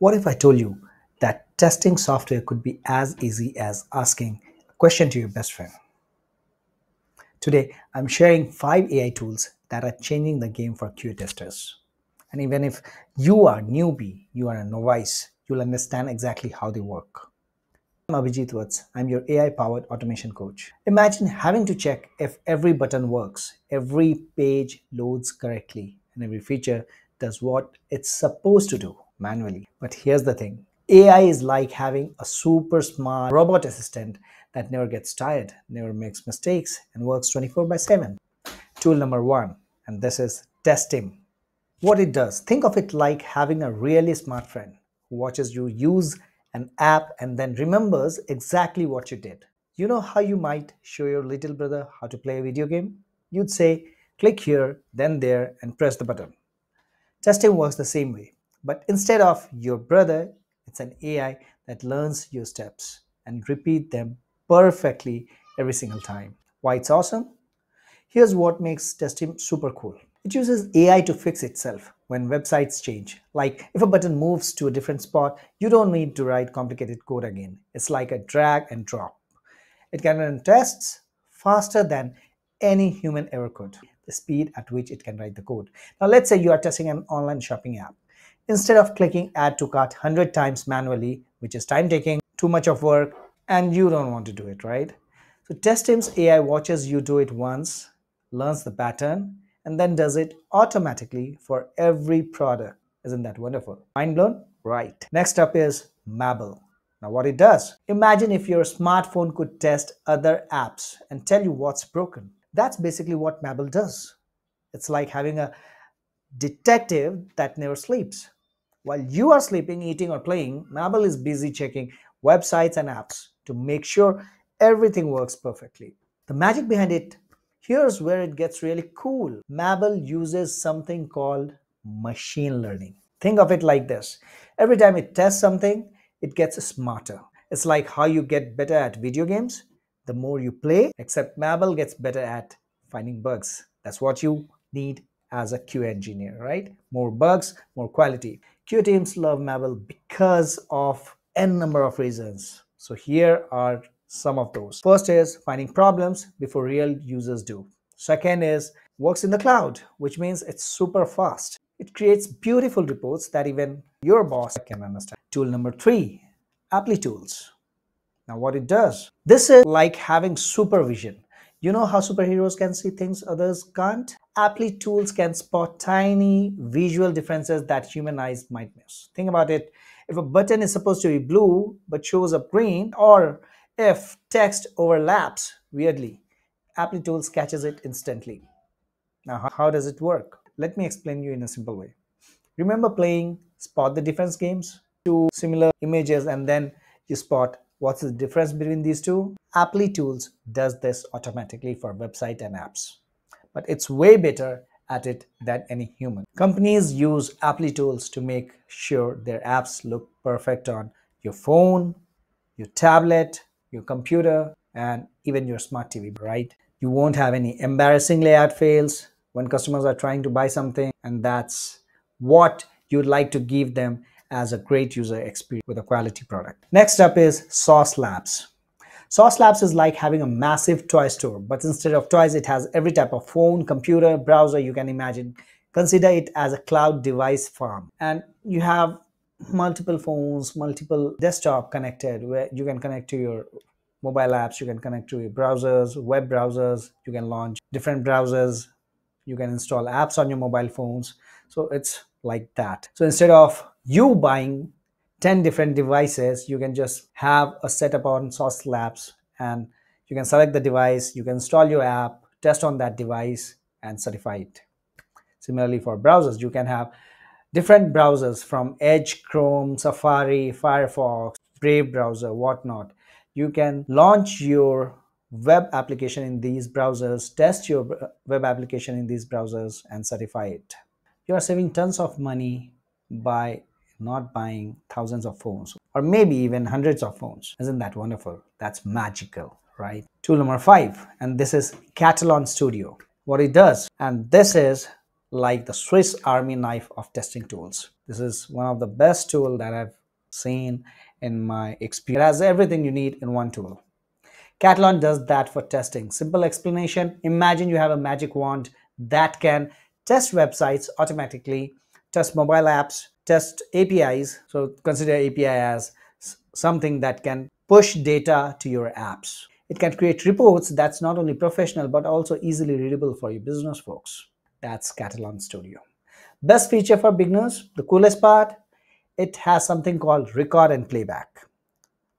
What if I told you that testing software could be as easy as asking a question to your best friend? Today, I'm sharing five AI tools that are changing the game for QA testers. And even if you are newbie, you are a novice, you'll understand exactly how they work. I'm Abhijeet Vats. I'm your AI-powered automation coach. Imagine having to check if every button works, every page loads correctly, and every feature does what it's supposed to do manually. But here's the thing AI is like having a super smart robot assistant that never gets tired, never makes mistakes, and works 24 by 7. Tool number one, and this is Testim. What it does, think of it like having a really smart friend who watches you use an app and then remembers exactly what you did. You know how you might show your little brother how to play a video game? You'd say, click here, then there, and press the button. Testim works the same way. But instead of your brother, it's an AI that learns your steps and repeat them perfectly every single time. Why it's awesome? Here's what makes Testim super cool. It uses AI to fix itself when websites change. Like if a button moves to a different spot, you don't need to write complicated code again. It's like a drag and drop. It can run tests faster than any human ever could, the speed at which it can write the code. Now let's say you are testing an online shopping app instead of clicking add to cart 100 times manually, which is time taking, too much of work, and you don't want to do it, right? So Testim's AI watches you do it once, learns the pattern, and then does it automatically for every product. Isn't that wonderful? Mind blown? Right. Next up is Mabl. Now what it does, imagine if your smartphone could test other apps and tell you what's broken. That's basically what Mabl does. It's like having a detective that never sleeps. While you are sleeping, eating, or playing, Mabl is busy checking websites and apps to make sure everything works perfectly. The magic behind it, here's where it gets really cool. Mabl uses something called machine learning. Think of it like this. Every time it tests something, it gets smarter. It's like how you get better at video games. The more you play, except Mabl gets better at finding bugs. That's what you need as a QA engineer, right? More bugs, more quality. QA teams love Mabl because of n number of reasons. So here are some of those. First is finding problems before real users do. Second is works in the cloud, which means it's super fast. It creates beautiful reports that even your boss can understand. Tool number three, Applitools. Now what it does, this is like having supervision. You know how superheroes can see things others can't? Applitools can spot tiny visual differences that human eyes might miss. Think about it. If a button is supposed to be blue but shows up green, or if text overlaps weirdly, Applitools catches it instantly. Now, how does it work? Let me explain you in a simple way. Remember playing spot the difference games? Two similar images and then you spot what's the difference between these two? Applitools does this automatically for website and apps but it's way better at it than any human. Companies use Applitools to make sure their apps look perfect on your phone, your tablet, your computer, and even your smart TV, right? You won't have any embarrassing layout fails when customers are trying to buy something, and that's what you'd like to give them as a great user experience with a quality product. Next up is Sauce Labs. Sauce Labs is like having a massive toy store, but instead of toys, it has every type of phone, computer, browser you can imagine. Consider it as a cloud device farm. And you have multiple phones, multiple desktop connected where you can connect to your mobile apps, you can connect to your browsers, web browsers, you can launch different browsers, you can install apps on your mobile phones. So it's like that. So instead of you buying 10 different devices, you can just have a setup on Sauce Labs and you can select the device, you can install your app, test on that device and certify it. Similarly for browsers, you can have different browsers from Edge, Chrome, Safari, Firefox, Brave browser, whatnot. You can launch your web application in these browsers, test your web application in these browsers and certify it. You are saving tons of money by not buying thousands of phones or maybe even hundreds of phones. Isn't that wonderful? That's magical, right? Tool number five, and this is Katalon Studio. What it does, and this is like the Swiss Army knife of testing tools. This is one of the best tool that I've seen in my experience. It has everything you need in one tool. Katalon does that for testing. Simple explanation. Imagine you have a magic wand that can test websites automatically, test mobile apps, test APIs. So consider API as something that can push data to your apps. It can create reports that's not only professional but also easily readable for your business folks. That's Katalon Studio. Best feature for beginners, the coolest part, it has something called record and playback,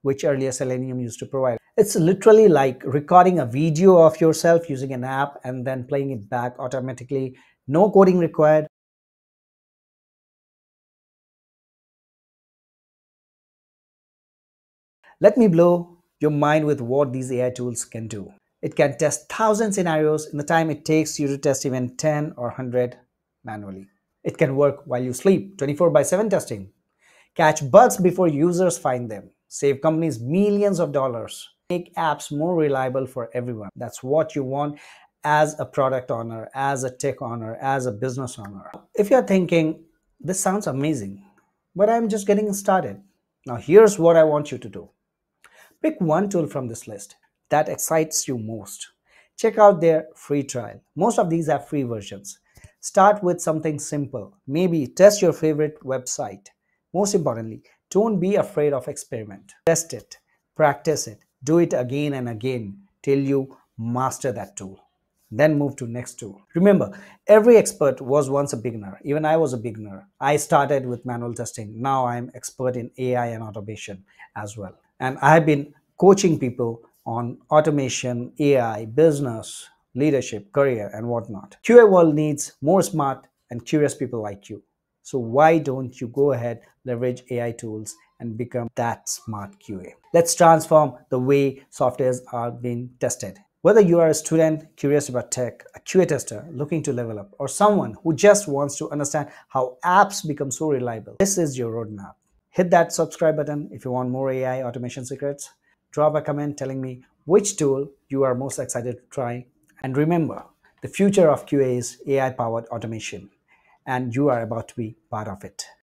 which earlier Selenium used to provide. It's literally like recording a video of yourself using an app and then playing it back automatically. No coding required. Let me blow your mind with what these AI tools can do. It can test 1000 scenarios in the time it takes you to test even 10 or 100 manually. It can work while you sleep, 24 by 7 testing. Catch bugs before users find them. Save companies millions of dollars. Make apps more reliable for everyone. That's what you want as a product owner, as a tech owner, as a business owner. If you're thinking, this sounds amazing, but I'm just getting started. Now, here's what I want you to do pick one tool from this list that excites you most. Check out their free trial. Most of these have free versions. Start with something simple. Maybe test your favorite website. Most importantly, don't be afraid of experiment. Test it, practice it, do it again and again till you master that tool. Then move to next tool. Remember, every expert was once a beginner. Even I was a beginner. I started with manual testing. Now I'm expert in AI and automation as well. And I've been coaching people on automation, AI, business, leadership, career, and whatnot. QA world needs more smart and curious people like you. So why don't you go ahead, leverage AI tools and become that smart QA? Let's transform the way softwares are being tested. Whether you are a student curious about tech, a QA tester looking to level up, or someone who just wants to understand how apps become so reliable, this is your roadmap. Hit that subscribe button if you want more AI automation secrets. Drop a comment telling me which tool you are most excited to try. And remember, the future of QA is AI powered automation, and you are about to be part of it.